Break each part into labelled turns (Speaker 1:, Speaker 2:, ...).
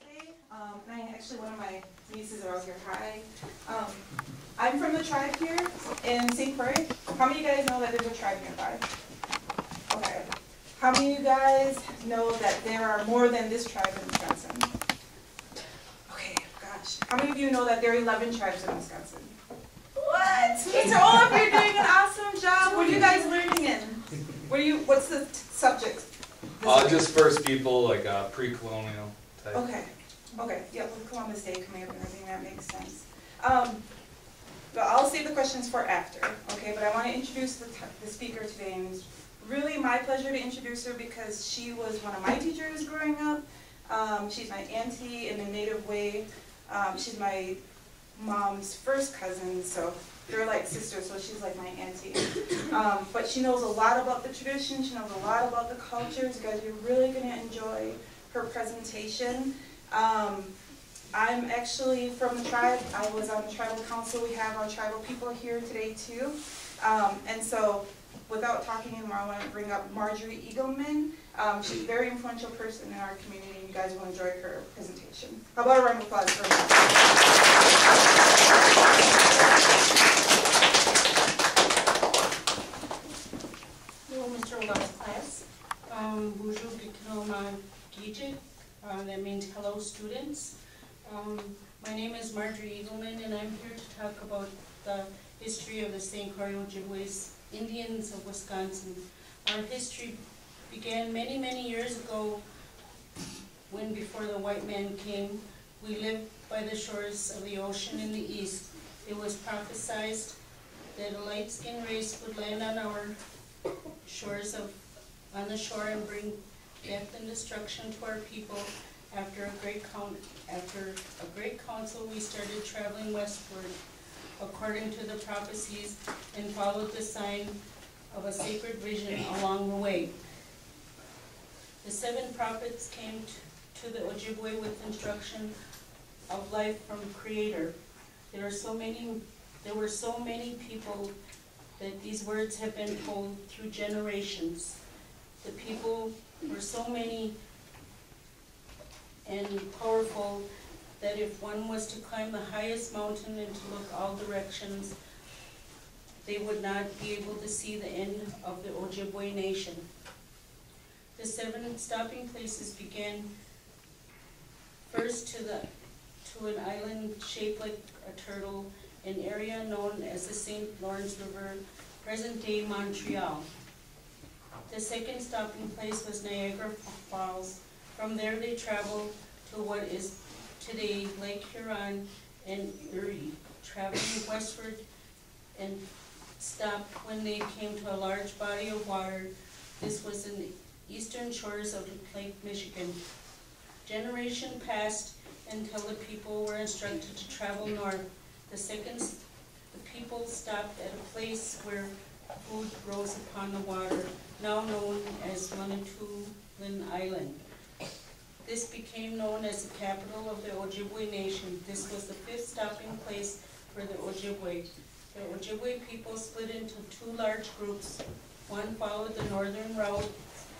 Speaker 1: Beyonce. Um, and I, actually, one of my nieces are out here. Hi. Um, I'm from the tribe here in St. Croix. How many of you guys know that there's a tribe nearby? Okay. How many of you guys know that there are more than this tribe in Wisconsin? Okay, gosh. How many of you know that there are 11 tribes in Wisconsin? What? Mr. Olaf, you're doing an awesome job. What are you guys learning in? What are you, what's the subject?
Speaker 2: Uh, just first people, like, uh, pre-colonial
Speaker 1: Okay, okay, yeah, with Columbus Day coming up and everything, that makes sense. Um, but I'll save the questions for after, okay, but I wanna introduce the, the speaker today, and it's really my pleasure to introduce her because she was one of my teachers growing up. Um, she's my auntie in a native way, um, she's my mom's first cousin, so they're like sisters, so she's like my auntie. Um, but she knows a lot about the tradition, she knows a lot about the cultures, you guys are really gonna enjoy her presentation. Um, I'm actually from the tribe, I was on the tribal council, we have our tribal people here today too. Um, and so, without talking anymore, I wanna bring up Marjorie Eagleman. Um, she's a very influential person in our community, you guys will enjoy her presentation. How about a round of applause for her?
Speaker 3: Hello, Mr. Olaf's class. Um, Bonjour, Bikroma Uh, that means hello, students. Um, my name is Marjorie Eagleman, and I'm here to talk about the history of the St. Croix Ojibways Indians of Wisconsin. Our history began many, many years ago when before the white man came. We lived by the shores of the ocean in the east. It was prophesied that a light-skinned race would land on our shores of, on the shore and bring death and destruction to our people. After a great after a great council, we started traveling westward according to the prophecies and followed the sign of a sacred vision along the way. The seven prophets came to the Ojibwe with instruction of life from Creator. There are so many, there were so many people that these words have been told through generations. The people were so many and powerful that if one was to climb the highest mountain and to look all directions, they would not be able to see the end of the Ojibwe nation. The seven stopping places began first to the, to an island shaped like a turtle, an area known as the St. Lawrence River, present-day Montreal. The second stopping place was Niagara Falls. From there, they traveled to what is today Lake Huron and Erie, traveling westward and stopped when they came to a large body of water. This was in the eastern shores of Lake Michigan. Generation passed until the people were instructed to travel north. The second, the people stopped at a place where food grows upon the water, now known as Manitoulin Island. This became known as the capital of the Ojibwe nation. This was the fifth stopping place for the Ojibwe. The Ojibwe people split into two large groups. One followed the northern route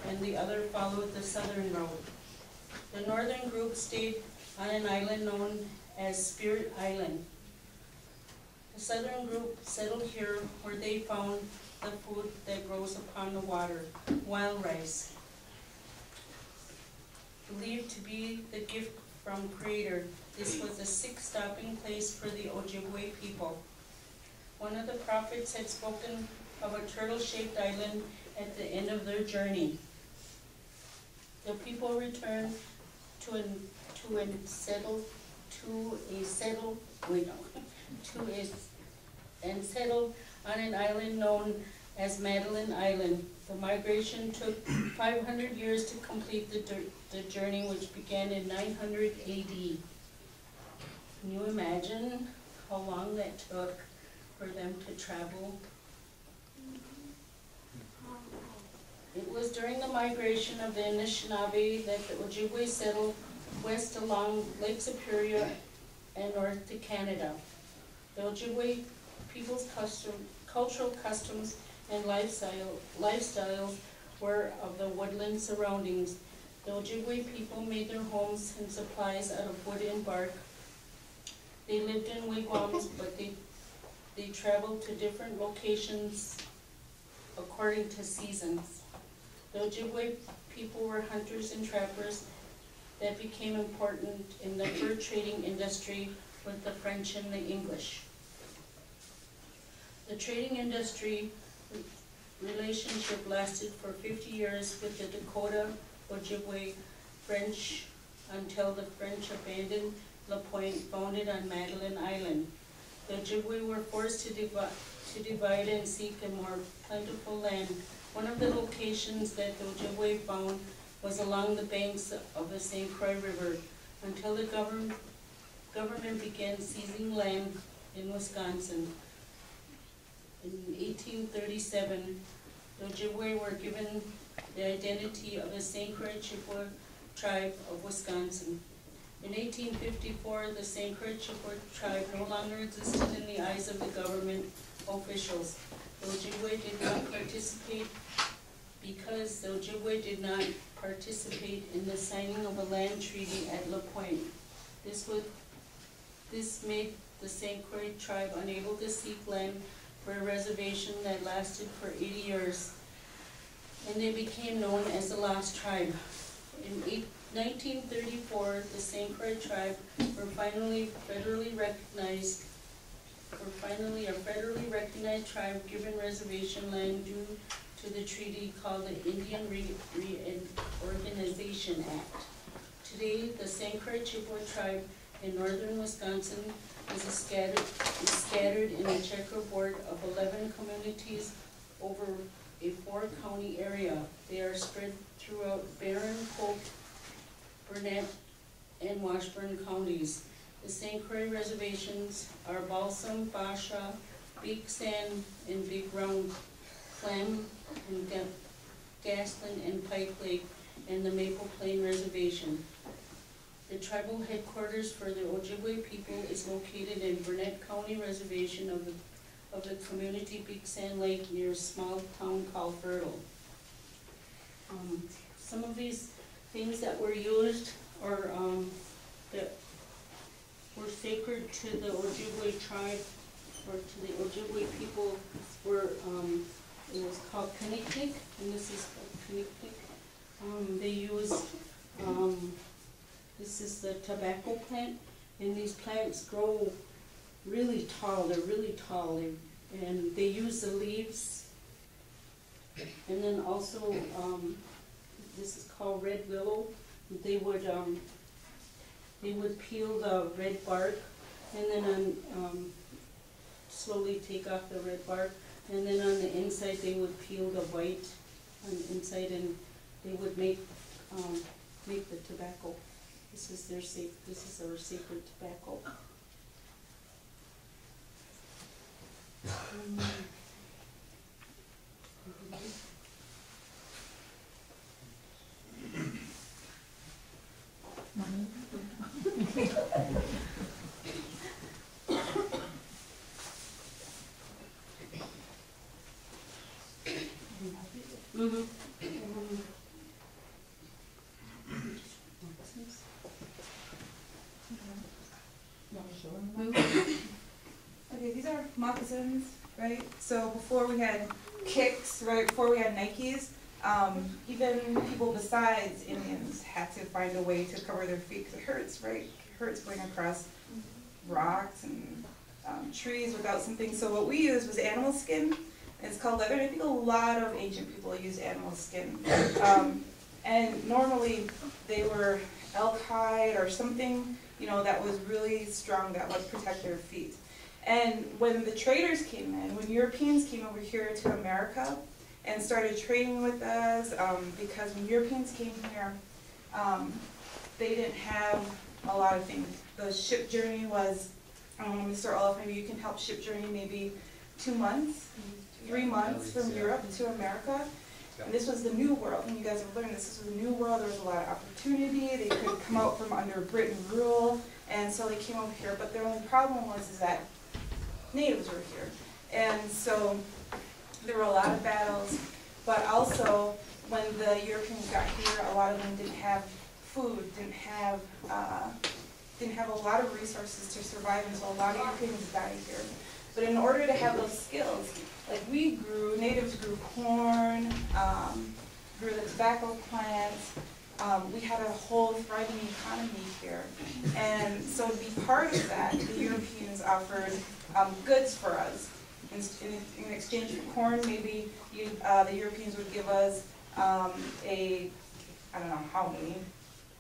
Speaker 3: and the other followed the southern route. The northern group stayed on an island known as Spirit Island. The southern group settled here where they found the food that grows upon the water, wild rice. Believed to be the gift from Creator, this was the sixth stopping place for the Ojibwe people. One of the prophets had spoken of a turtle-shaped island at the end of their journey. The people returned to an, to an settled, to a settled, wait, no, to a, and settled on an island known as Madeline Island. The migration took five hundred years to complete the, the journey, which began in nine hundred AD. Can you imagine how long that took for them to travel? It was during the migration of the Anishinaabe that the Ojibwe settled west along Lake Superior and north to Canada. The Ojibwe people's custom, cultural customs and lifestyle, lifestyles were of the woodland surroundings. The Ojibwe people made their homes and supplies out of wood and bark. They lived in wigwams, but they, they traveled to different locations according to seasons. The Ojibwe people were hunters and trappers that became important in the fur trading industry with the French and the English. The trading industry relationship lasted for fifty years with the Dakota Ojibwe French until the French abandoned La Pointe founded on Madeline Island. The Ojibwe were forced to divide, to divide and seek a more plentiful land. One of the locations that the Ojibwe found was along the banks of the St. Croix River until the government, government began seizing land in Wisconsin. In eighteen thirty-seven, the Ojibwe were given the identity of the St. Croix Chippewa tribe of Wisconsin. In eighteen fifty-four, the St. Croix Chippewa tribe no longer existed in the eyes of the government officials. The Ojibwe did not participate because the Ojibwe did not participate in the signing of a land treaty at La Pointe. This would, this made the St. Croix tribe unable to seek land for a reservation that lasted for eighty years, and they became known as the Lost Tribe. In 1934, the St. Croix tribe were finally federally recognized, were finally a federally recognized tribe given reservation land due to the treaty called the Indian Re- Reorganization Act. Today, the St. Croix Chippewa tribe in northern Wisconsin is scattered, is scattered in a checkerboard of eleven communities over a four-county area. They are spread throughout Barron, Polk, Burnett, and Washburn counties. The St. Croix reservations are Balsam, Bashaw, Big Sand, and Big Round, Clem, and Ga- Gaslyn, and Pike Lake, and the Maple Plain Reservation. The tribal headquarters for the Ojibwe people is located in Burnett County Reservation of the, of the community Big Sand Lake near a small town called Hertel. Um, some of these things that were used or, um, that were sacred to the Ojibwe tribe or to the Ojibwe people were, um, it was called Kinnikick, and this is Kinnikick. Um, they used, um, this is the tobacco plant, and these plants grow really tall, they're really tall, and they use the leaves. And then also, um, this is called red willow, they would, um, they would peel the red bark, and then um, slowly take off the red bark, and then on the inside, they would peel the white on the inside, and they would make, um, make the tobacco. This is their sac, this is our sacred tobacco. Um, Mhm. Um,
Speaker 1: Okay, these are moccasins, right? So before we had kicks, right, before we had Nikes, um, even people besides Indians had to find a way to cover their feet, because it hurts, right? It hurts going across rocks and, um, trees without something, so what we used was animal skin, it's called leather, and I think a lot of ancient people use animal skin. Um, and normally, they were elk hide or something, you know, that was really strong, that would protect their feet. And when the traders came in, when Europeans came over here to America and started trading with us, um, because when Europeans came here, um, they didn't have a lot of things. The ship journey was, um, Mr. Olaf, maybe you can help ship journey maybe two months, three months from Europe to America. And this was the new world, and you guys have learned this, this was the new world, there was a lot of opportunity, they could come out from under Britain rule, and so they came over here, but their only problem was is that natives were here. And so there were a lot of battles, but also when the Europeans got here, a lot of them didn't have food, didn't have, uh, didn't have a lot of resources to survive, and so a lot of Europeans died here. But in order to have those skills, like we grew, natives grew corn, um, grew the tobacco plants, um, we had a whole thriving economy here. And so to be part of that, the Europeans offered, um, goods for us. In, in, in exchange for corn, maybe you, uh, the Europeans would give us, um, a, I don't know how many,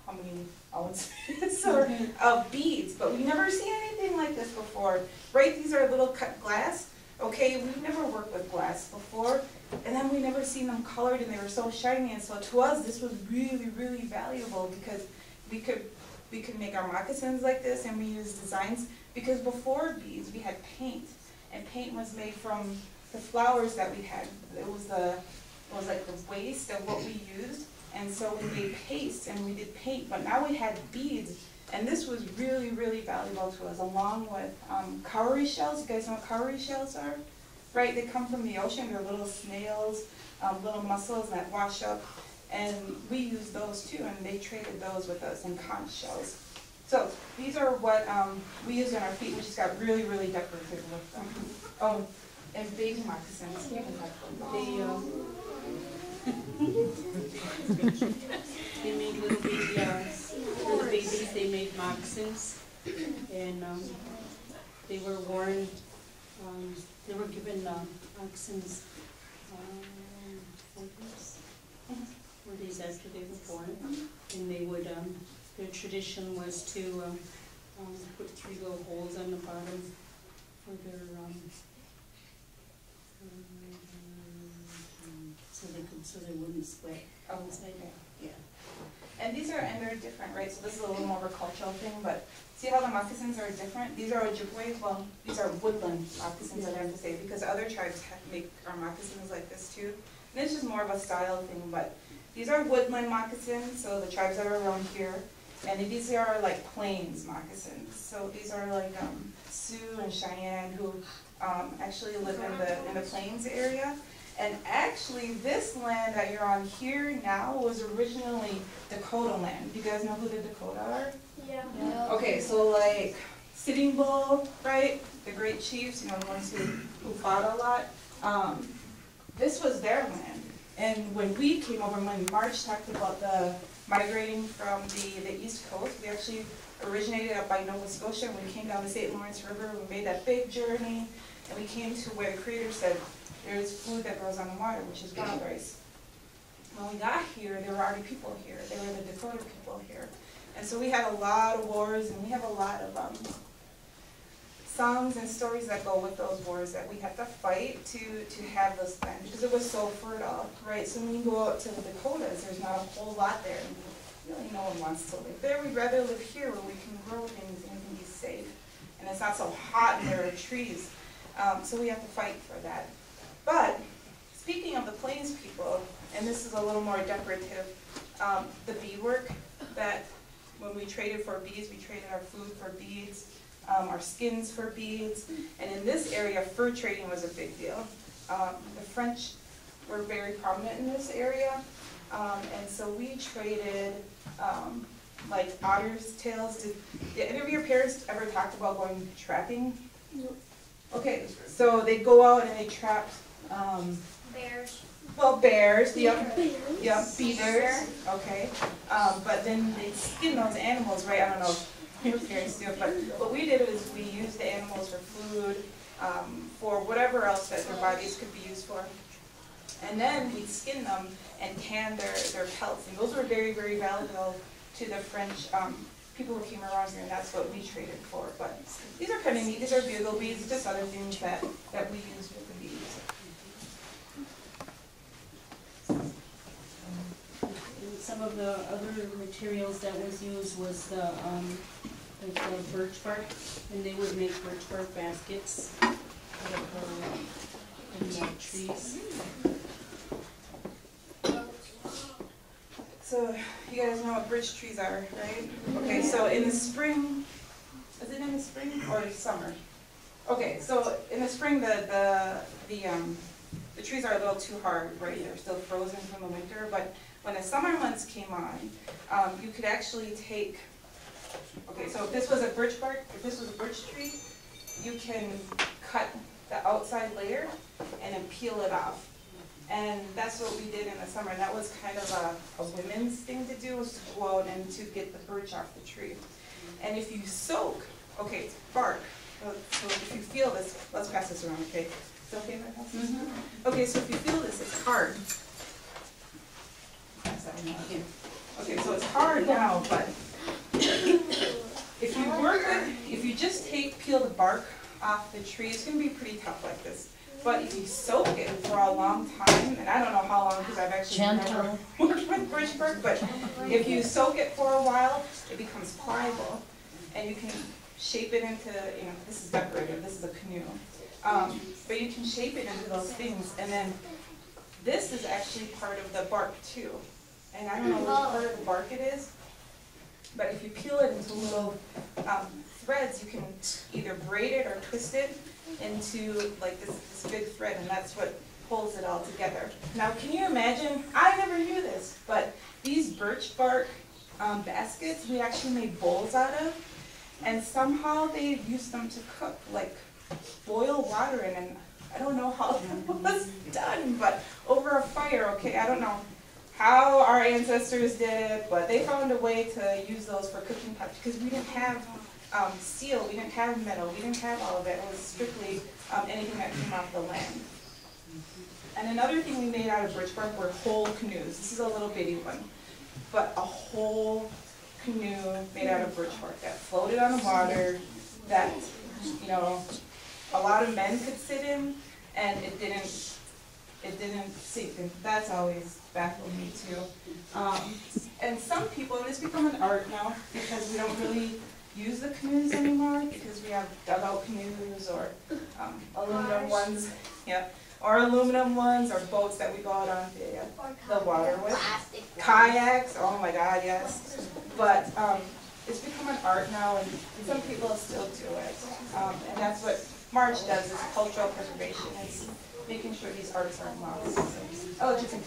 Speaker 1: how many ounces or of beads, but we've never seen anything like this before. Right, these are little cut glass, okay, we've never worked with glass before, and then we never seen them colored and they were so shiny, and so to us, this was really, really valuable because we could, we could make our moccasins like this and we used designs, because before beads, we had paint, and paint was made from the flowers that we had, it was the, it was like the waste of what we used, and so we made paste and we did paint, but now we had beads, and this was really, really valuable to us, along with um, cowrie shells. You guys know what cowrie shells are? Right, they come from the ocean, they're little snails, um, little mussels that wash up, and we used those too, and they traded those with us in conch shells. So these are what um, we use on our feet, we just got really, really decorative with them. Oh, and baby moccasins, they, um,
Speaker 3: They made little baby, uh, little babies, they made moccasins, and, um, they were worn, um, they were given, um, moccasins, um, four days, four days after they were born, and they would, their tradition was to, um, um, put three little holes on the bottom for their, um, um, so they could, so they wouldn't sweat outside. Yeah.
Speaker 1: And these are, and they're different, right, so this is a little more of a cultural thing, but see how the moccasins are different? These are Ojibwe, well, these are woodland moccasins, I have to say, because other tribes have, make our moccasins like this too. And it's just more of a style thing, but these are woodland moccasins, so the tribes that are around here. And these are like plains moccasins, so these are like, um, Sioux and Cheyenne who, um, actually live in the, in the plains area. And actually, this land that you're on here now was originally Dakota land. Do you guys know who the Dakota are?
Speaker 4: Yeah.
Speaker 1: Okay, so like Sitting Bull, right? The great chiefs, you know, the ones who, who fought a lot. Um, this was their land. And when we came over, when Marge talked about the migrating from the, the east coast, we actually originated up by Nova Scotia. and We came down the St. Lawrence River, we made that big journey, and we came to where the creator said, there's food that grows on the water, which is wild rice. When we got here, there were already people here. There were the Dakota people here. And so we had a lot of wars and we have a lot of um, songs and stories that go with those wars that we had to fight to, to have this land because it was so fertile, right? So when you go out to the Dakotas, there's not a whole lot there. Really no one wants to live there. We'd rather live here where we can grow things and be safe. And it's not so hot and there are trees. Um, so we have to fight for that. But speaking of the Plains people, and this is a little more decorative, um, the beadwork that when we traded for beads, we traded our food for beads, um, our skins for beads, and in this area, fur trading was a big deal. Um, the French were very prominent in this area, um, and so we traded um, like otter's tails. Did, did any of your parents ever talked about going trapping? Okay, so they go out and they trap um,
Speaker 4: Bears.
Speaker 1: well, bears, yeah,
Speaker 4: Bears.
Speaker 1: yeah, beavers, okay. Um, but then they skin those animals, right? I don't know if your parents do it, but what we did was we used the animals for food, um, for whatever else that their bodies could be used for. And then we'd skin them and tan their, their pelts, and those were very, very valuable to the French, um, people who came around here, and that's what we traded for. But these are kind of neat, these are bugle beads, just other things that, that we use with the beads.
Speaker 3: And some of the other materials that was used was the, um, the birch bark, and they would make birch bark baskets out of the, the trees.
Speaker 1: So you guys know what birch trees are, right? Okay, so in the spring, is it in the spring or summer? Okay, so in the spring, the, the, the, um, the trees are a little too hard, right, they're still frozen from the winter, but when the summer months came on, um, you could actually take, okay, so if this was a birch bark, if this was a birch tree, you can cut the outside layer and then peel it off. And that's what we did in the summer, and that was kind of a, a women's thing to do, was to go out and to get the birch off the tree. And if you soak, okay, it's bark, so if you feel this, let's pass this around, okay? Is okay pass this? Okay, so if you feel this, it's hard. Pass that one out again. Okay, so it's hard now, but if you work with, if you just take, peel the bark off the tree, it's gonna be pretty tough like this. But if you soak it for a long time, and I don't know how long, because I've actually never
Speaker 4: Gentle.
Speaker 1: worked with birch bark, but if you soak it for a while, it becomes pliable, and you can shape it into, you know, this is decorative, this is a canoe. Um, but you can shape it into those things, and then this is actually part of the bark too. And I don't know which part of the bark it is, but if you peel it into little, um, threads, you can either braid it or twist it into like this, this big thread, and that's what holds it all together. Now, can you imagine, I never knew this, but these birch bark, um, baskets, we actually made bowls out of, and somehow they used them to cook, like boil water in, and I don't know how that was done, but over a fire, okay, I don't know how our ancestors did it, but they found a way to use those for cooking pots, because we didn't have, um, steel, we didn't have metal, we didn't have all of it, it was strictly, um, anything that came off the land. And another thing we made out of birch bark were whole canoes, this is a little bitty one, but a whole canoe made out of birch bark that floated on the water, that, you know, a lot of men could sit in, and it didn't, it didn't sink, and that's always baffled me too. Um, and some people, and it's become an art now, because we don't really use the canoes anymore, because we have dugout canoes or, um, aluminum ones, yeah, or aluminum ones, or boats that we go out on the, the water with. Kayaks, oh my god, yes. But, um, it's become an art now, and some people still do it. Um, and that's what Marge does, is cultural preservation, is making sure these arts aren't lost. Oh, just in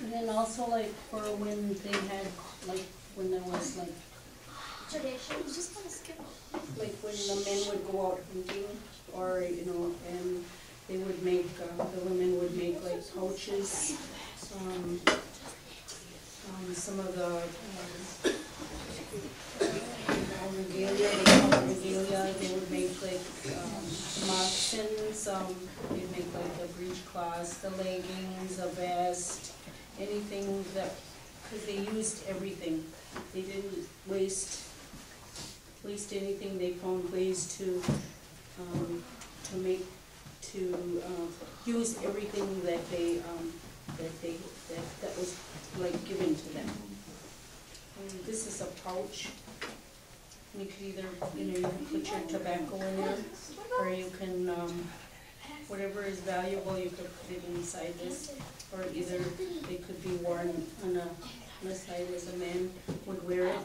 Speaker 3: And then also like for when they had, like, when there was like,
Speaker 5: Traditions, just gonna skip.
Speaker 3: like when the men would go out hunting, or, you know, and they would make, uh, the women would make like pouches, um, um, some of the, um, uh, regalia, they call it regalia, they would make like, um, moccasins, um, they'd make like the breech cloths, the leggings, a vest, anything that, cause they used everything. They didn't waste, waste anything, they found ways to, um, to make, to, uh, use everything that they, um, that they, that, that was like given to them. And this is a pouch. You could either, you know, you can put your tobacco in there, or you can, um, whatever is valuable, you could put it inside this. Or either they could be worn on a, on the side as a man would wear it.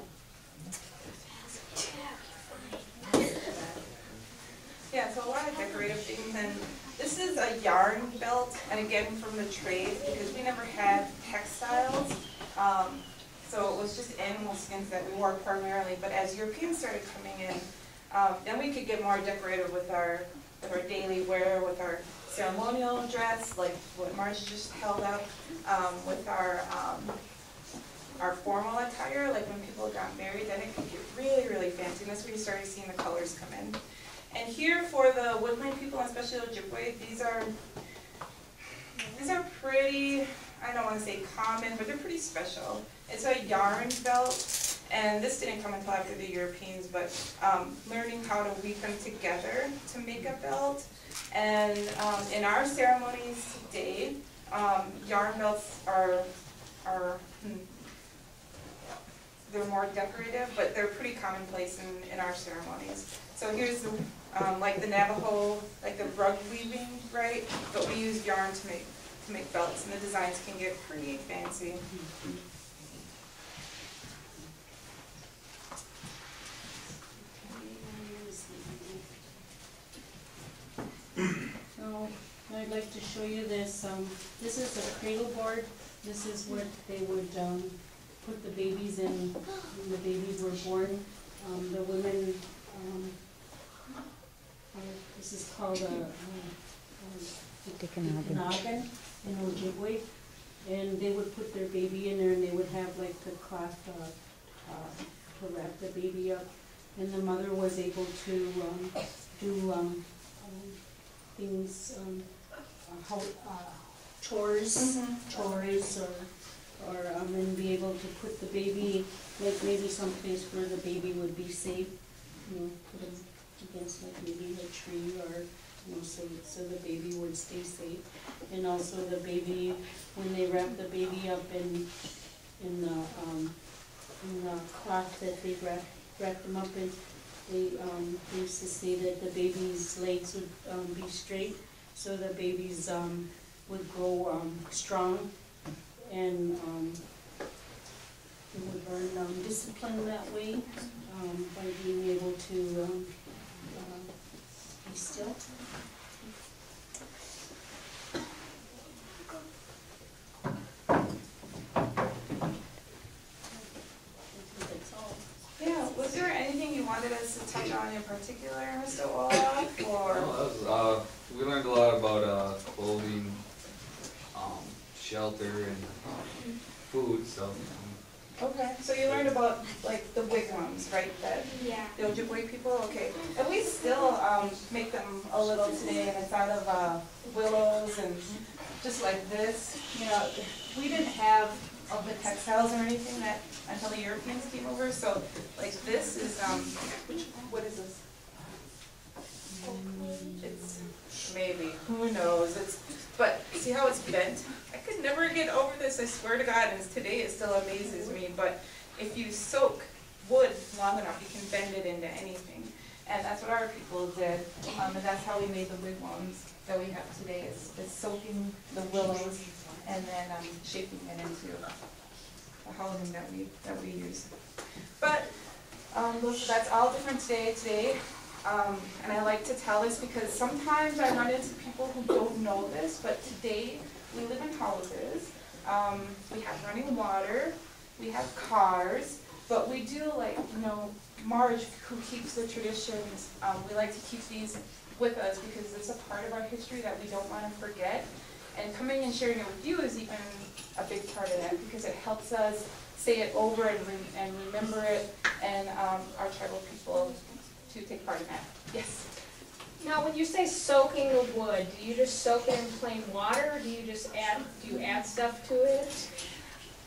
Speaker 1: Yeah, so a lot of decorative things, and this is a yarn belt, and again, from the trade, because we never had textiles. Um, so it was just animal skins that we wore primarily, but as Europeans started coming in, um, then we could get more decorative with our, with our daily wear, with our ceremonial dress, like what Marge just held up, um, with our, um, our formal attire, like when people got married, then it could get really, really fancy, and that's when you started seeing the colors come in. And here for the woodland people, especially Ojibwe, these are, these are pretty, I don't wanna say common, but they're pretty special. It's a yarn belt, and this didn't come until after the Europeans, but, um, learning how to weave them together to make a belt. And, um, in our ceremonies today, um, yarn belts are, are, hmm, they're more decorative, but they're pretty commonplace in, in our ceremonies. So here's the, um, like the Navajo, like the rug weaving, right? But we use yarn to make, to make belts, and the designs can get pretty fancy.
Speaker 3: Oh, I'd like to show you this, um, this is a cradle board, this is what they would, um, put the babies in, when the babies were born. Um, the women, um, uh, this is called a, um, um, noggin in Ojibwe. And they would put their baby in there and they would have like the cloth, uh, uh, to wrap the baby up. And the mother was able to, um, do, um, um, things, um, uh, uh, chores,
Speaker 1: Mhm.
Speaker 3: chores or, or, um, and be able to put the baby, like maybe someplace where the baby would be safe, you know, put them against like maybe a tree or, you know, so, so the baby would stay safe. And also the baby, when they wrap the baby up in, in the, um, in the cloth that they wrap, wrap them up in, they, um, they used to say that the baby's legs would, um, be straight, so the babies, um, would grow, um, strong and, um, they would learn, um, discipline that way, um, by being able to, um, uh, be still. I think that's all.
Speaker 1: Yeah, was there anything you wanted us to touch on in particular, Mr. Olaf,
Speaker 2: Well,
Speaker 1: or?
Speaker 2: that was, uh, we learned a lot about, uh, clothing, um, shelter and, um, food, so,
Speaker 1: Okay, so you learned about like the wigwams, right, that
Speaker 5: Yeah.
Speaker 1: the Ojibwe people, okay. And we still, um, make them a little today, and it's out of, uh, willows and just like this, you know, we didn't have of the textiles or anything that, until the Europeans came over, so like this is, um, which, what is this? It's, maybe, who knows, it's, but see how it's bent? I could never get over this, I swear to God, and today it still amazes me, but if you soak wood long enough, you can bend it into anything. And that's what our people did, um, and that's how we made the wigwams that we have today, is, is soaking the willows and then, um, shaping it into the housing that we, that we use. But, um, that's all different today, today, um, and I like to tell this because sometimes I run into people who don't know this, but today, we live in houses, um, we have running water, we have cars, but we do like, you know, Marge, who keeps the traditions, um, we like to keep these with us because it's a part of our history that we don't wanna forget. And coming and sharing it with you is even a big part of that, because it helps us say it over and re- and remember it, and, um, our tribal people to take part in that. Yes?
Speaker 4: Now, when you say soaking the wood, do you just soak it in plain water, or do you just add, do you add stuff to it?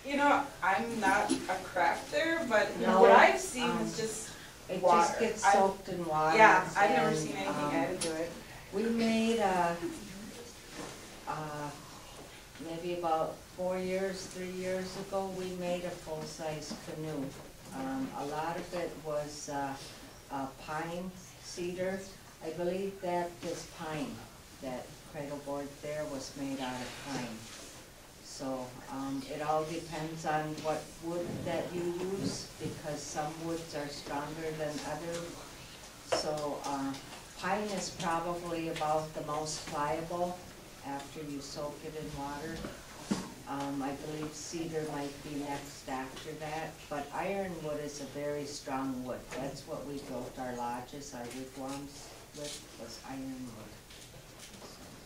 Speaker 1: You know, I'm not a crafter, but
Speaker 6: No,
Speaker 1: what I've seen
Speaker 6: um,
Speaker 1: is just
Speaker 6: It
Speaker 1: Water.
Speaker 6: just gets
Speaker 1: I-
Speaker 6: soaked in water.
Speaker 1: Yeah, I've never seen anything
Speaker 6: um,
Speaker 1: added to it.
Speaker 6: We made a, uh, maybe about four years, three years ago, we made a full-size canoe. Um, a lot of it was, uh, uh, pine cedar. I believe that is pine, that cradle board there was made out of pine. So, um, it all depends on what wood that you use, because some woods are stronger than others. So, uh, pine is probably about the most pliable after you soak it in water. Um, I believe cedar might be next after that, but ironwood is a very strong wood. That's what we built our lodges, our wigwams with, was ironwood.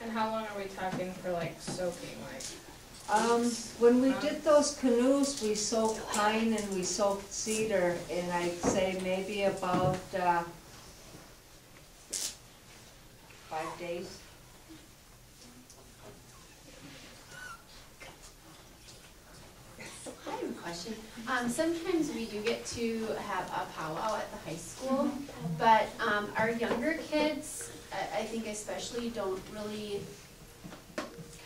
Speaker 4: And how long are we talking for like soaking, like?
Speaker 6: Um, when we did those canoes, we soaked pine and we soaked cedar, and I'd say maybe about, uh, five days.
Speaker 7: I have a question. Um, sometimes we do get to have a powwow at the high school, but, um, our younger kids, I, I think especially don't really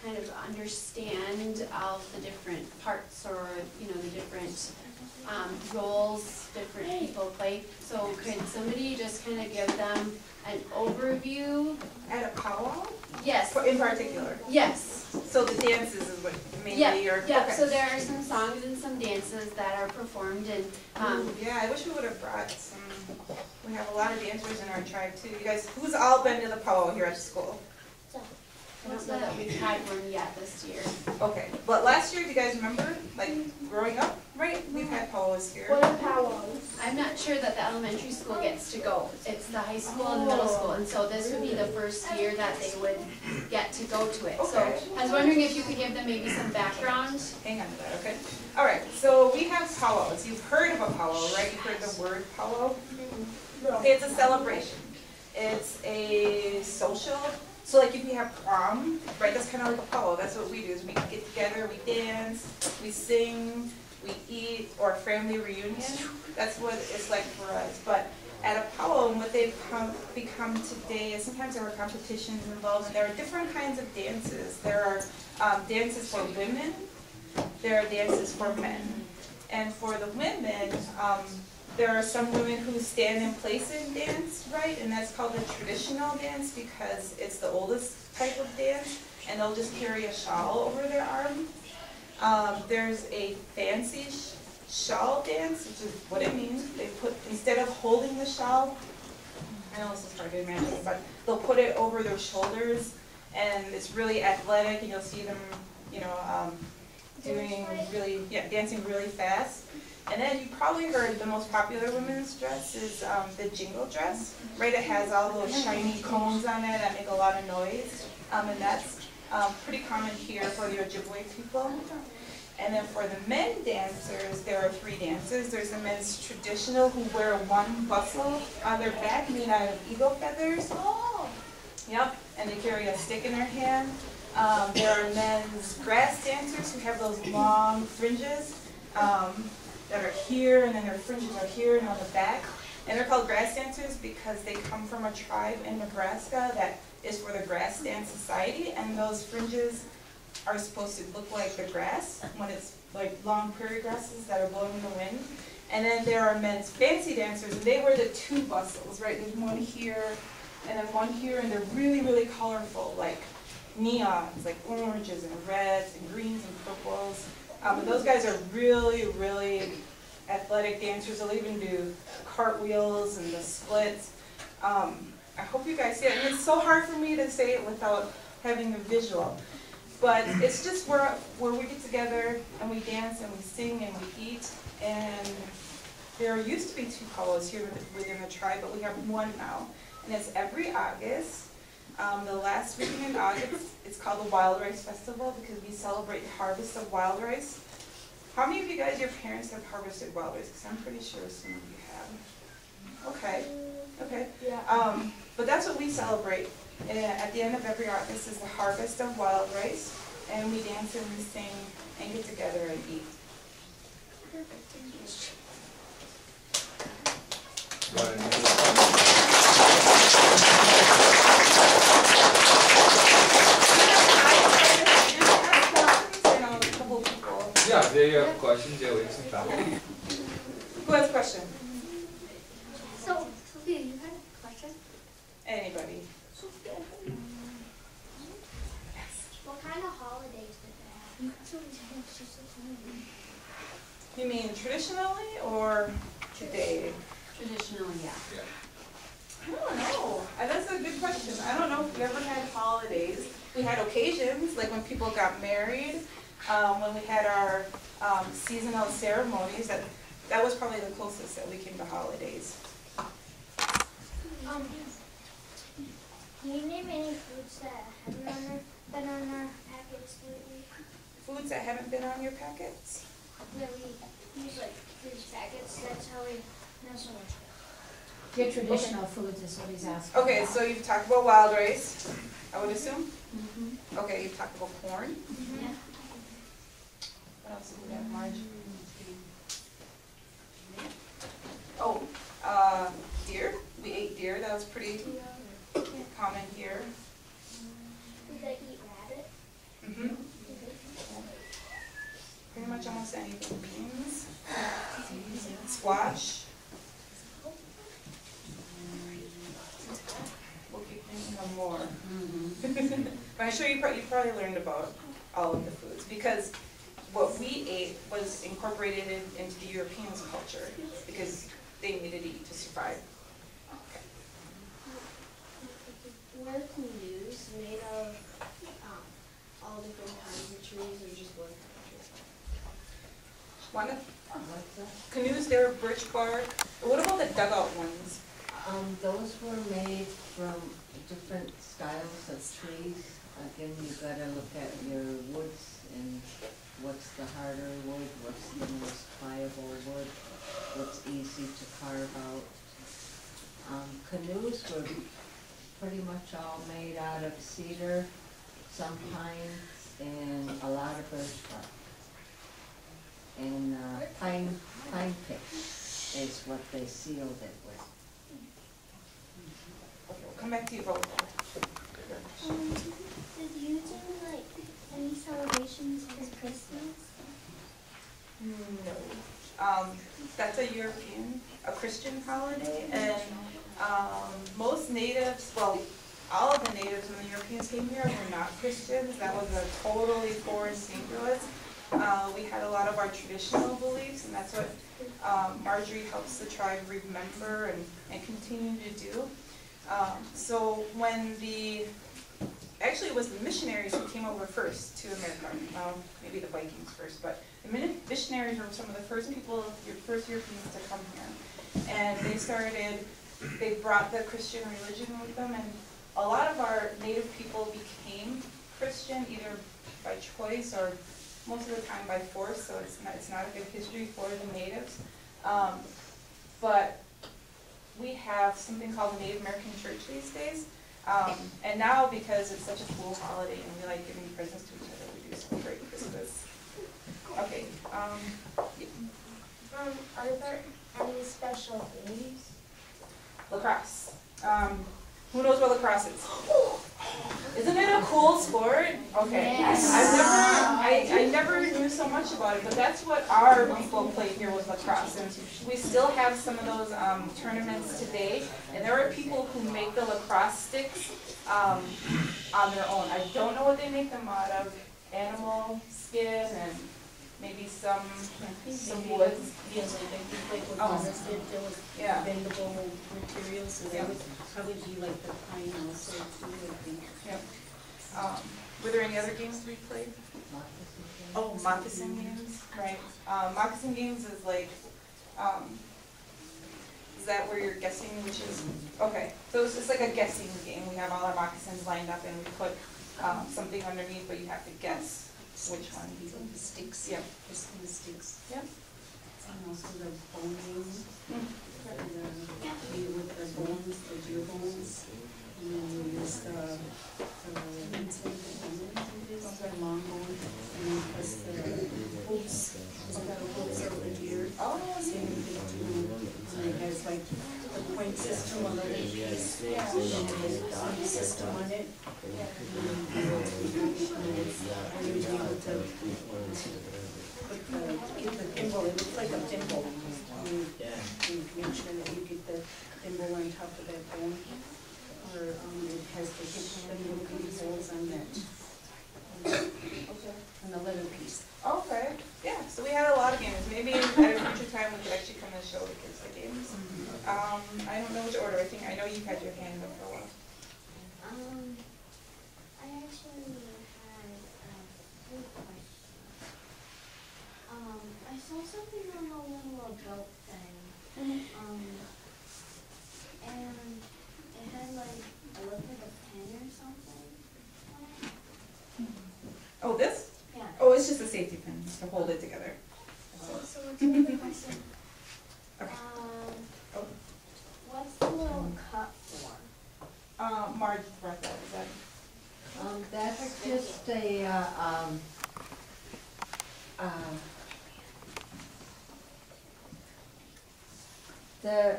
Speaker 7: kind of understand all the different parts or, you know, the different, um, roles different people play. So could somebody just kind of give them an overview?
Speaker 1: At a powwow,
Speaker 7: Yes,
Speaker 1: in particular.
Speaker 7: yes,
Speaker 1: So the dances is what mainly
Speaker 7: yeah,
Speaker 1: your,
Speaker 7: yeah,
Speaker 1: okay.
Speaker 7: so there are some songs and some dances that are performed and, um,
Speaker 1: Ooh, Yeah, I wish we would have brought some, we have a lot of dancers in our tribe too. You guys, who's all been to the powwow here at school?
Speaker 7: I don't know that we've had one yet this year.
Speaker 1: Okay, but last year, do you guys remember, like, growing up, right? We've had powwows here.
Speaker 5: What are powwows?
Speaker 7: I'm not sure that the elementary school gets to go. It's the high school and the middle school, and so this would be the oh, first year that they would get to go to it. So
Speaker 1: Okay.
Speaker 7: I was wondering if you could give them maybe some background.
Speaker 1: Hang on to that, okay? All right, so we have powwows. You've heard of a powwow, right? You've heard the word powwow? Okay, it's a celebration. It's a social, so like if you have prom, right, that's kind of like a powwow. That's what we do, is we get together, we dance, we sing, we eat, or family reunion. That's what it's like for us. But at a powwow, what they've come, become today is sometimes there are competitions involved, and there are different kinds of dances. There are um, dances for women, there are dances for men. And for the women, um, there are some women who stand in place and dance, right? And that's called the traditional dance because it's the oldest type of dance, and they'll just carry a shawl over their arm. Um, there's a fancy sh- shawl dance, which is what it means. They put, instead of holding the shawl, I know this is hard to imagine, but they'll put it over their shoulders, and it's really athletic, and you'll see them, you know, um, doing really, yeah, dancing really fast. And then you probably heard the most popular women's dress is um, the jingle dress, right? It has all those shiny cones on it that make a lot of noise, um, and that's um, pretty common here for the Ojibwe people. And then for the men dancers, there are three dances. There's the men's traditional who wear one bustle on their back made out of eagle feathers.
Speaker 5: Oh.
Speaker 1: Yep, and they carry a stick in their hand. Um, there are men's grass dancers who have those long fringes um, that are here, and then their fringes are here and on the back. And they're called grass dancers because they come from a tribe in Nebraska that is for the Grass Dance Society, and those fringes are supposed to look like the grass when it's like long prairie grasses that are blowing in the wind. And then there are men's fancy dancers, and they wear the two bustles, right? There's one here and then one here, and they're really, really colorful, like neons, like oranges and reds and greens and purples. Um, and those guys are really, really athletic dancers. They'll even do cartwheels and the splits. Um, I hope you guys see it. And it's so hard for me to say it without having a visual. But it's just where, where we get together and we dance and we sing and we eat. And there used to be two powwows here within the tribe, but we have one now. And it's every August. Um, the last weekend in August, it's called the Wild Rice Festival because we celebrate the harvest of wild rice. How many of you guys, your parents have harvested wild rice? Because I'm pretty sure some of you have. Okay, okay.
Speaker 5: Yeah.
Speaker 1: Um, but that's what we celebrate. Uh, at the end of every August is the harvest of wild rice, and we dance and we sing and get together and eat.
Speaker 2: Yeah, they have questions, yeah, we have some time.
Speaker 1: Who has a question?
Speaker 5: So, Sophia, you had a question?
Speaker 1: Anybody?
Speaker 5: What kind of holidays did they have?
Speaker 1: You mean traditionally or today?
Speaker 7: Traditionally, yeah.
Speaker 1: I don't know. Uh, That's a good question. I don't know if we ever had holidays. We had occasions, like when people got married, um, when we had our um, seasonal ceremonies. That that was probably the closest that we came to holidays.
Speaker 5: Um, can you name any foods that haven't on been on our packets lately?
Speaker 1: Foods that haven't been on your packets.
Speaker 5: That we use like these packets, that's how we know so much.
Speaker 8: Your traditional foods is what he's asking.
Speaker 1: Okay,
Speaker 8: about.
Speaker 1: so you've talked about wild rice, I would assume.
Speaker 7: Mm-hmm.
Speaker 1: Okay, you've talked about corn.
Speaker 5: Yeah.
Speaker 1: What else do we have, Marge? Oh, uh, deer. We ate deer. That was pretty common here.
Speaker 5: We could eat rabbit.
Speaker 1: Mm-hmm. Pretty much almost anything. Beans, squash. We'll keep thinking of more. Mm-hmm. But I'm sure you probably, you probably learned about all of the foods because what we ate was incorporated in- into the Europeans' culture because they needed to eat to survive.
Speaker 5: Were canoes made of
Speaker 1: One of,
Speaker 6: that?
Speaker 1: canoes, they're birch bark. What about the dugout ones?
Speaker 6: Um, those were made from different styles of trees. Again, you've gotta look at your woods and what's the harder wood, what's the most pliable wood, what's easy to carve out. Um, canoes were pretty much all made out of cedar, some pine, and a lot of birch bark. And, uh, pine, pine pitch is what they sealed it with.
Speaker 1: Okay, we'll come back to you both.
Speaker 5: Um, did you do like any celebrations for Christmas?
Speaker 1: No. Um, that's a European, a Christian holiday, and, um, most natives, well, all of the natives when the Europeans came here were not Christians. That was a totally foreign thing to us. Uh, we had a lot of our traditional beliefs, and that's what, um, Marjorie helps the tribe remember and, and continue to do. Um, so when the, actually it was the missionaries who came over first to America, well, maybe the Vikings first, but the missionaries were some of the first people, your first Europeans to come here. And they started, they brought the Christian religion with them, and a lot of our native people became Christian either by choice or most of the time by force, so it's not, it's not a good history for the natives. Um, but we have something called the Native American Church these days. Um, and now, because it's such a cool holiday and we like giving presents to each other, we do celebrate Christmas. Okay, um,
Speaker 5: Um, are there any special games?
Speaker 1: lacrosse. Um, who knows what lacrosse is? Isn't it a cool sport? Okay.
Speaker 8: Yes.
Speaker 1: I've never, I, I never knew so much about it, but that's what our people played here was lacrosse. And we still have some of those, um, tournaments today. And there are people who make the lacrosse sticks, um, on their own. I don't know what they make them out of, animal skin and maybe some, some wood.
Speaker 3: Yes, I think like what
Speaker 1: Oh.
Speaker 3: Did, there was
Speaker 1: Yeah.
Speaker 3: bendable materials, so
Speaker 1: Yeah.
Speaker 3: that would probably be like the pine also too, I think.
Speaker 1: Yep. Um, were there any other games we played? Oh, moccasin games, right. Um, moccasin games is like, um, is that where you're guessing which is, okay. So it's just like a guessing game. We have all our moccasins lined up and we put, um, something underneath, but you have to guess which one.
Speaker 3: The sticks.
Speaker 1: Yeah.
Speaker 3: Just the sticks.
Speaker 1: Yep.
Speaker 3: And also the bone game,
Speaker 1: Mm.
Speaker 3: the, you with the bones, the deer bones. And then you use the, the, the bone, it is, the long bone, and then plus the hoops, that the hoops of the deer?
Speaker 1: Oh,
Speaker 3: too, and it has like the point system on the little piece, and then there's a point system on it. And you'd be able to put the, it looks like a. You, get the on top of that or, um, it has the the leather piece.
Speaker 1: Okay, yeah, so we had a lot of games. Maybe a future time we could actually come and show the kids the games. Um, I don't know which order. I think, I know you had your hand up for a while.
Speaker 5: Um, I actually had questions. Um, I saw something on the little adult thing. Um, and it had like, it looked like a pen or something on it.
Speaker 1: Oh, this?
Speaker 5: Yeah.
Speaker 1: Oh, it's just a safety pin to hold it together.
Speaker 5: So, so what's question?
Speaker 1: Okay.
Speaker 5: Um,
Speaker 1: Oh.
Speaker 5: what's the little cup?
Speaker 1: Uh, Marge brought that, that?
Speaker 6: Um, that's just a, uh, um, uh, the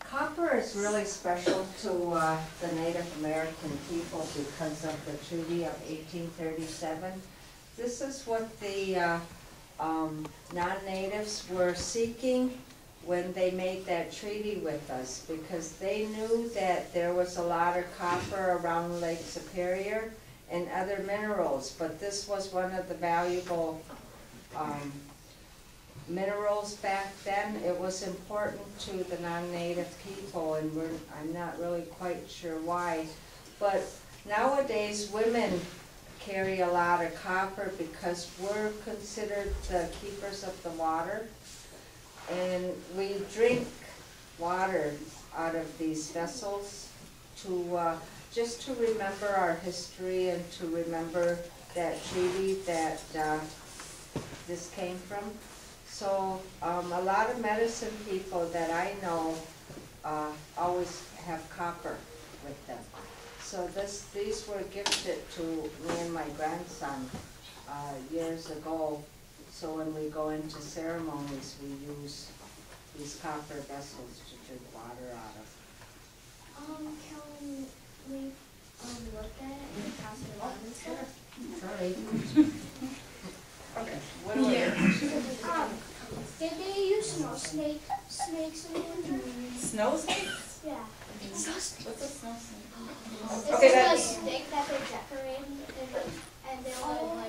Speaker 6: copper is really special to, uh, the Native American people because of the Treaty of eighteen thirty-seven. This is what the, uh, um, non-natives were seeking when they made that treaty with us, because they knew that there was a lot of copper around Lake Superior and other minerals, but this was one of the valuable, um, minerals back then. It was important to the non-native people, and I'm not really quite sure why. But nowadays, women carry a lot of copper because we're considered the keepers of the water. And we drink water out of these vessels to, uh, just to remember our history and to remember that treaty that, uh, this came from. So, um, a lot of medicine people that I know, uh, always have copper with them. So this, these were gifted to me and my grandson, uh, years ago. So when we go into ceremonies, we use these copper vessels to drink water out of.
Speaker 5: Um, can we, um, look at it and pass it on and stuff?
Speaker 6: Sorry.
Speaker 1: Okay, what do I?
Speaker 5: Um, did they use snow snake, snakes in winter?
Speaker 1: Snow snakes?
Speaker 5: Yeah.
Speaker 1: What's a snow snake?
Speaker 5: It's
Speaker 1: Okay,
Speaker 5: just
Speaker 1: that-
Speaker 5: a snake that they decorate and, and they'll like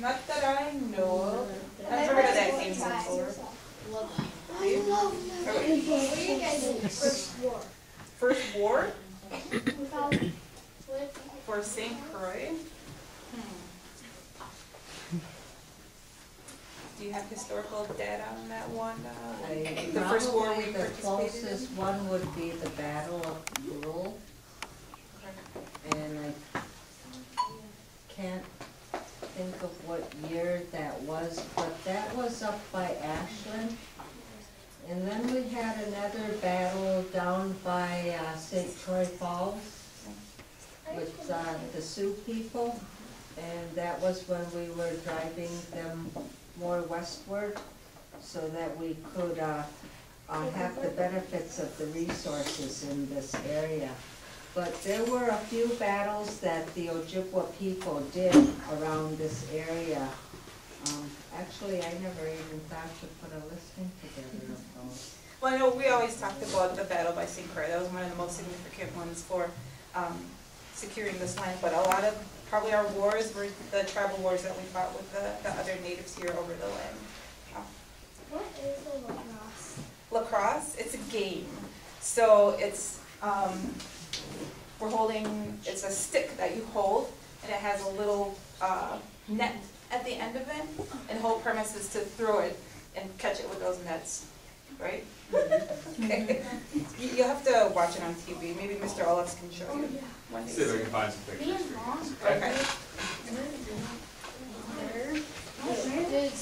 Speaker 1: Not that I know of. I've heard of that game before.
Speaker 5: I love. What do you guys think? First war.
Speaker 1: First war for St. Croix? Hmm. Do you have historical data on that one? uh, The first war we
Speaker 6: the
Speaker 1: participated in?
Speaker 6: closest one would be the Battle of Brule, and I can't think of what year that was, but that was up by Ashland. And then we had another battle down by uh, St. Croix Falls with uh, the Sioux people. And that was when we were driving them more westward so that we could uh, uh, have the benefits of the resources in this area. But there were a few battles that the Ojibwa people did around this area. Um, Actually, I never even thought to put a listing together of those.
Speaker 1: Well, I know we always talked about the battle by St. Croix. That was one of the most significant ones for um, securing this land. But a lot of, probably our wars were the tribal wars that we fought with the, the other natives here over the land.
Speaker 5: What is a lacrosse?
Speaker 1: lacrosse, it's a game. So it's, um, we're holding, it's a stick that you hold, and it has a little, uh, net at the end of it, and the whole premise is to throw it and catch it with those nets, right? Okay. You, you'll have to watch it on TV, maybe Mr. Olafs can show you one
Speaker 9: See if I can find some pictures
Speaker 5: Being
Speaker 9: for you.
Speaker 5: long.
Speaker 1: Okay.
Speaker 5: Did,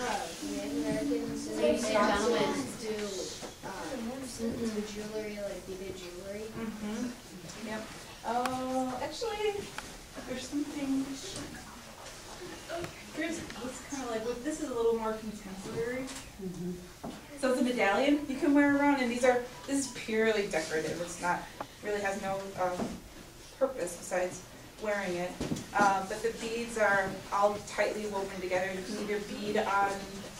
Speaker 5: uh, Americans and
Speaker 7: Ladies and gentlemen.
Speaker 5: do, um, jewelry, like beaded jewelry?
Speaker 1: Yep. Uh, actually, there's something. Here's, it's kind of like, this is a little more contemporary. So it's a medallion you can wear around, and these are, this is purely decorative, it's not, really has no, um, purpose besides wearing it. Um, but the beads are all tightly woven together, you can either bead on,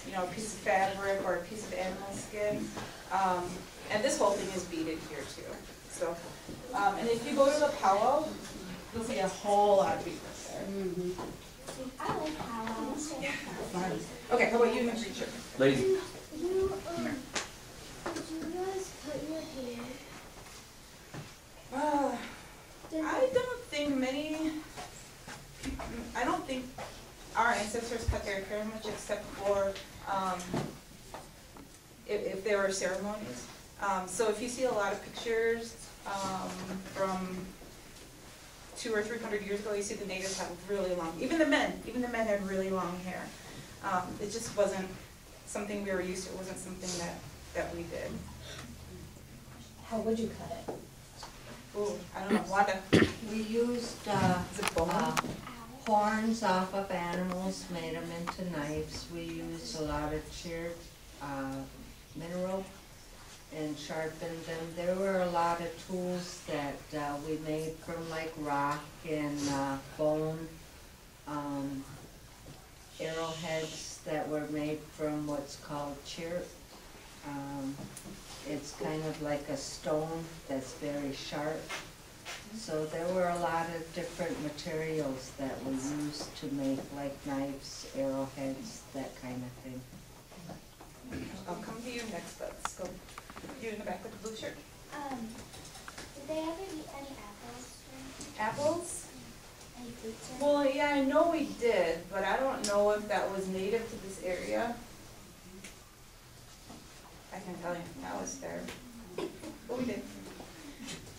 Speaker 1: you know, a piece of fabric or a piece of animal skin. Um, and this whole thing is beaded here too, so, um, and if you go to the powwow, you'll see a whole lot of beads there.
Speaker 5: I like how.
Speaker 1: Okay, how about you, Mr. Reacher?
Speaker 9: Lady,
Speaker 5: You, um, did you guys cut your hair?
Speaker 1: Uh, I don't think many, I don't think our ancestors cut their hair much except for, um, if, if there were ceremonies. Um, so if you see a lot of pictures, um, from two or three hundred years ago, you see the natives have really long, even the men, even the men had really long hair. Um, it just wasn't something we were used to, it wasn't something that, that we did.
Speaker 8: How would you cut it?
Speaker 1: Ooh, I don't know, Wanda,
Speaker 6: We used uh,
Speaker 1: is it bone?
Speaker 6: uh, horns off of animals, made them into knives. We used a lot of chert uh, mineral and sharpened them. There were a lot of tools that uh, we made from like rock and uh, bone. um, Arrowheads that were made from what's called chert. Um, It's kind of like a stone that's very sharp. So there were a lot of different materials that we used to make like knives, arrowheads, that kind of thing.
Speaker 1: I'll come to you next, let's go. You in the back with the blue shirt. Um, did they ever eat any apples? Apples? Mm-hmm.
Speaker 5: Any fruits?
Speaker 1: Well, yeah, I know we did, but I don't know if that was native to this area. I can tell you, that was there. But we did.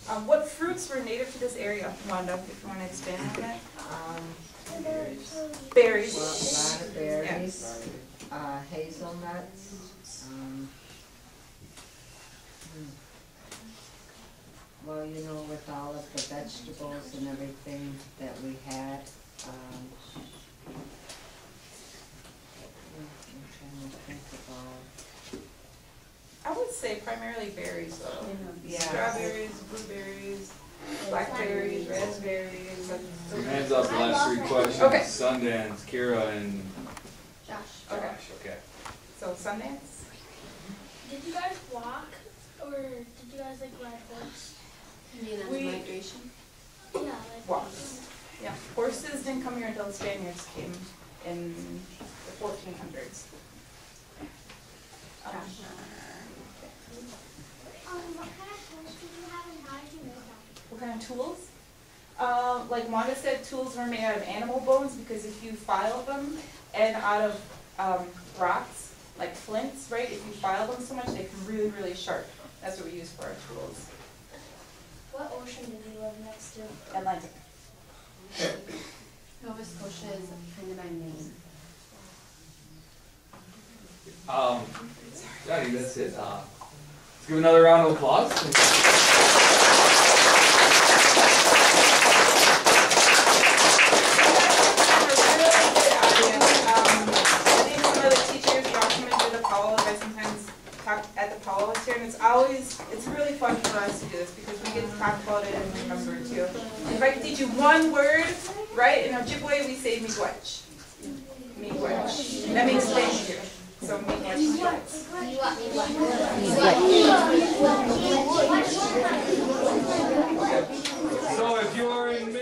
Speaker 1: Um, what fruits were native to this area, Wanda, if you want to expand on that?
Speaker 6: Um,
Speaker 1: berries. Berries.
Speaker 6: Well, a lot of berries. Uh, hazelnuts. Um, Well, you know, with all of the vegetables and everything that we had, um. I'm trying to think about,
Speaker 1: I would say primarily berries though.
Speaker 6: yeah.
Speaker 1: Strawberries, blueberries, blackberries, raspberries. like-
Speaker 2: Hands up, the last three questions.
Speaker 1: Okay.
Speaker 2: Sundance, Kira, and
Speaker 7: Josh.
Speaker 1: Okay.
Speaker 2: Josh, okay.
Speaker 1: So Sundance?
Speaker 5: Did you guys walk or did you guys like ride horse?
Speaker 7: You mean as
Speaker 1: We-
Speaker 7: migration?
Speaker 5: Yeah, like.
Speaker 1: Walk. Yeah, horses didn't come here until the Spaniards came in the fourteen hundreds.
Speaker 5: Um, what kind of horse did you have and how did you make them?
Speaker 1: What kind of tools? Uh, like Wanda said, tools were made out of animal bones because if you file them and out of um, rocks, like flints, right? If you file them so much, they become really, really sharp. That's what we use for our tools.
Speaker 5: What ocean did you live next to?
Speaker 1: Atlantic.
Speaker 7: Nova Scotia is kind of my main.
Speaker 2: Um, Johnny, that's it. Uh, let's give another round of applause.
Speaker 1: Um, I think some of the teachers, documented the Apollo, I sometimes talk at the Apollo here, and it's always, it's really fun for us to do this, because can talk about it and remember too. If I could teach you one word, right? In Ojibwe, we say miigwech. Miigwech. That means thank you. So miigwech. So if you're in